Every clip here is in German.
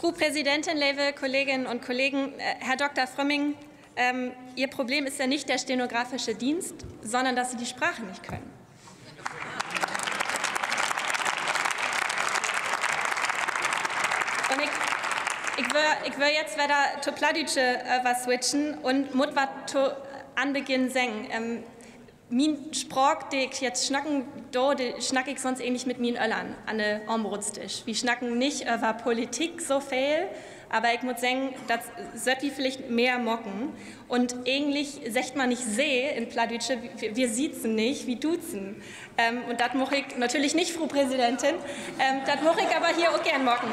Frau Präsidentin, liebe Kolleginnen und Kollegen, äh, Herr Dr. Frömming, ähm, Ihr Problem ist ja nicht der stenografische Dienst, sondern dass Sie die Sprache nicht können. Ich, ich, will, ich will jetzt wieder zu Pladütsche äh, was switchen und Mut was zu Anbeginn singen. Ähm, mein Sprach, ich jetzt schnacken, do, schnack ich sonst ähnlich mit min Öllern an der Ombrodstisch. Wir schnacken nicht über Politik so viel, aber ich muss sagen, das sollte wir vielleicht mehr mocken. Und eigentlich sagt man nicht See in Pladütsche, wir, wir siezen nicht, wie duzen. Ähm, und das mache ich natürlich nicht, Frau Präsidentin, ähm, das mache ich aber hier auch gern mocken.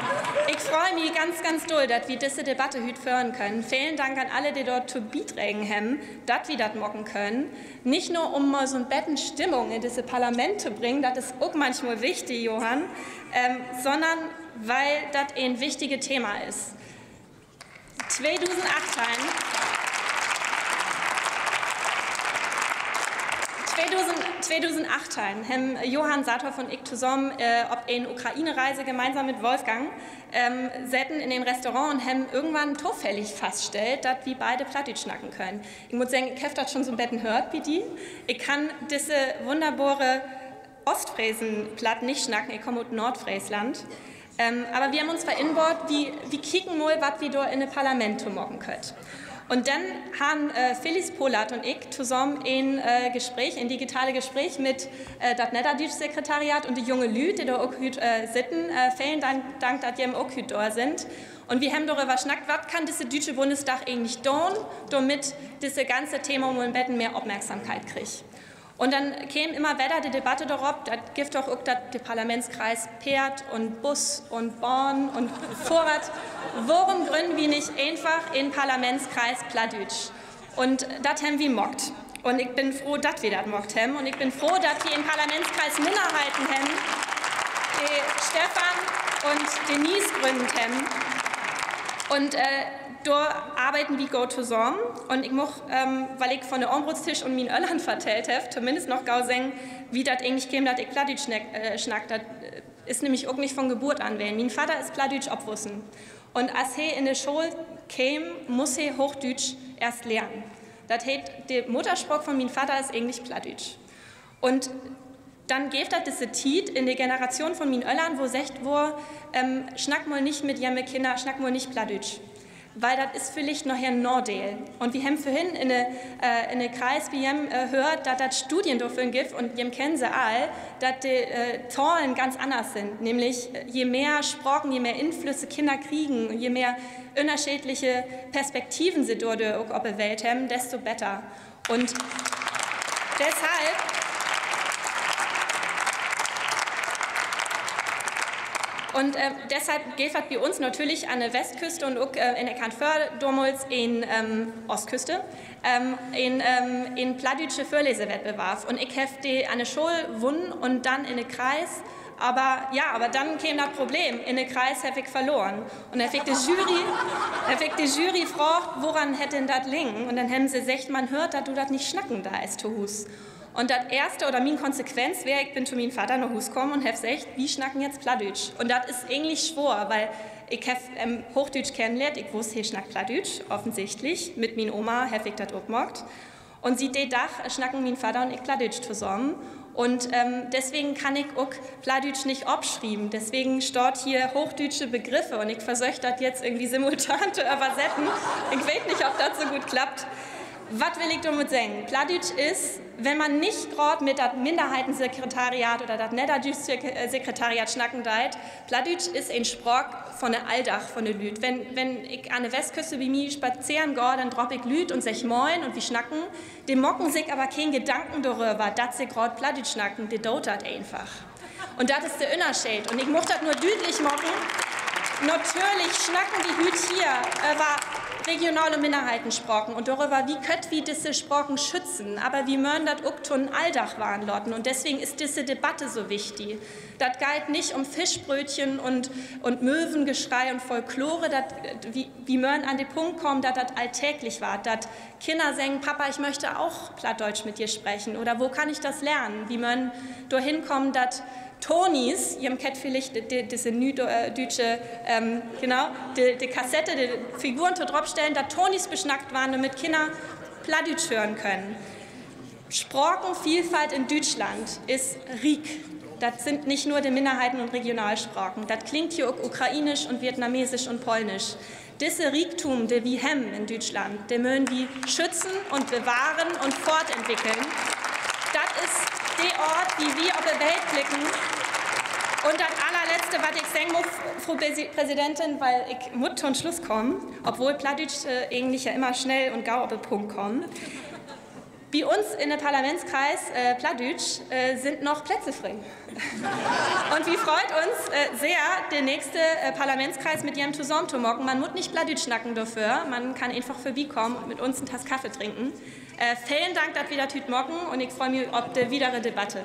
Ich freue mich ganz, ganz doll, dass wir diese Debatte heute führen können. Vielen Dank an alle, die dort zu beitragen haben, dass wir das mocken können. Nicht nur, um mal so ein Betten Stimmung in diese Parlament zu bringen, das ist auch manchmal wichtig, Johann, ähm, sondern weil das ein wichtiges Thema ist. 2018 2008 haben Johann Saathoff und ich zusammen äh, ob eine Ukraine-Reise gemeinsam mit Wolfgang ähm, säten in den Restaurant und haben irgendwann zufällig festgestellt, dass wir beide Plattdeutsch schnacken können. Ich muss sagen, ich habe das schon so ein bisschen hört wie die. Ich kann diese wunderbare Ostfräsenplatt nicht schnacken, ich komme aus Nordfriesland. Ähm, aber wir haben uns verinbord, wie, wie kicken mal, was wir dort in ein Parlament machen können. Und dann haben äh, Felix Polat und ich zusammen ein äh, Gespräch, ein digitales Gespräch mit äh, das Netterditsch-Sekretariat und die junge Lüd, die da auch heute äh, sitzen. Äh, vielen Dank, Dank dass ihr auch heute da sind. Und wir haben darüber schnackt, was kann dieser deutsche Bundestag eigentlich tun, damit dieses ganze Thema um den Betten mehr Aufmerksamkeit kriegt. Und dann käme immer wieder die Debatte darauf, das gibt doch auch der Parlamentskreis Pferd und Bus und Born und Vorrat. Warum gründen wir nicht einfach in Parlamentskreis Pladütsch? Und das haben wir mockt. Und ich bin froh, dass wir das mockt haben. Und ich bin froh, dass wir im Parlamentskreis Minderheiten haben, die Stefan und Denise gründen haben. Und äh, da arbeiten wir go zusammen und ich muss, ähm, weil ich von der Ombrutstisch und min Öllern vertellt habe, zumindest noch gau singen, wie das eigentlich käme, dass ich Plattdeutsch schnack, äh, schnack. Das äh, ist nämlich auch nicht von Geburt an wählen. Mein Vater ist Plattdeutsch obwussen. Und als er in der Schule käme, muss er Hochdeutsch erst lernen. Das heißt, der Muttersprach von meinem Vater ist eigentlich Plattdeutsch. Und dann gibt das diese Tiet in der Generation von meinen Öllern, wo sagt, wo ähm, schnack mal nicht mit jemme Kinder, schnack mal nicht Plattdeutsch weil das ist vielleicht noch ein Nordel. Und wir haben vorhin in der äh, Kreis wie jem äh, hört, dass das Studien dafür gibt und jem kennen sie all, dass die äh, Zahlen ganz anders sind. Nämlich äh, je mehr Sprachen, je mehr Einflüsse Kinder kriegen, je mehr unterschiedliche Perspektiven sie dort auf der Welt haben, desto besser. Und deshalb Und äh, deshalb es bei uns natürlich an der Westküste und auch äh, in Kanför damals in ähm, Ostküste ähm, in, ähm, in Pladütsche Vorlesewettbewerb. Und ich habe die an der Schule gewonnen und dann in den Kreis aber ja, aber dann käme das Problem. In den Kreis habe ich verloren. Und dann die Jury, die Jury fragt, woran hätte denn das liegen? Und dann haben sie gesagt, man hört, dass du das nicht schnacken da ist, Tuhus. Und das erste oder meine Konsequenz wäre, ich bin zu meinem Vater nach Hause gekommen und habe gesagt, wie schnacken jetzt Plattdeutsch? Und das ist eigentlich schwor, weil ich habe ähm, Hochdeutsch kennengelernt, ich wusste, ich schnack Plattdeutsch, offensichtlich. Mit meiner Oma habe ich das aufgemacht. Und sie de Dach schnacken mein Vater und ich Plattdeutsch zusammen. Und ähm, deswegen kann ich auch Plattdeutsch nicht abschreiben. Deswegen steht hier hochdeutsche Begriffe und ich versuche das jetzt irgendwie simultan zu übersetzen. Ich weiß nicht, ob das so gut klappt. Was will ich damit sagen? Plattdeutsch ist, wenn man nicht gerade mit dem Minderheitensekretariat oder dem Niederdeutsche-Sekretariat schnacken deit, Plattdeutsch ist ein Sprach von der Alldach von der Lüd. Wenn, wenn ich an der Westküste wie mir spazieren gehe, dann drop ich Lüd und sag moin und wie schnacken. Die mocken sich aber kein Gedanken darüber, dass sie gerade Plattdeutsch schnacken, die dotert einfach. Und das ist der Unterschied. Und ich muss das nur deutlich machen. Natürlich schnacken die Hüt hier, aber regionale Minderheiten sprachen und darüber, wie könnt wir diese Sprachen schützen, aber wie mögen das Uktun Alldach waren lotten. Und deswegen ist diese Debatte so wichtig. Das geht nicht um Fischbrötchen und, und Möwengeschrei und Folklore, dat, wie, wie mögen an den Punkt kommen, dass das alltäglich war, dass Kinder sagen, Papa, ich möchte auch Plattdeutsch mit dir sprechen. Oder wo kann ich das lernen, wie mögen dahin kommen, dass Tonis, ihrem kennt vielleicht diese nüdeutsche, ähm, genau, die, die Kassette, die Figuren zu stellen, da Tonis beschnackt waren, damit Kinder Pladütsch hören können. Sprachenvielfalt in Deutschland ist riek. Das sind nicht nur die Minderheiten und Regionalsprachen. Das klingt hier ukrainisch und vietnamesisch und polnisch. Diese Riektum, der wir haben in Deutschland, der müssen wir schützen und bewahren und fortentwickeln. Das ist der Wie wir auf die Welt blicken. Und das allerletzte, was ich sagen muss, Frau Präsidentin, weil ich muss zum Schluss kommen, obwohl Pladütsch äh, eigentlich ja immer schnell und gau auf den Punkt kommen. Wie uns in der Parlamentskreis äh, Pladütsch äh, sind noch Plätze frei. und wie freut uns äh, sehr, der nächste äh, Parlamentskreis mit ihrem zusammen zu mocken. Man muss nicht Pladütsch schnacken dafür, man kann einfach für wie kommen und mit uns einen Tass Kaffee trinken. Äh, vielen Dank, dass wir da tüt mocken und ich freue mich auf die weitere Debatte.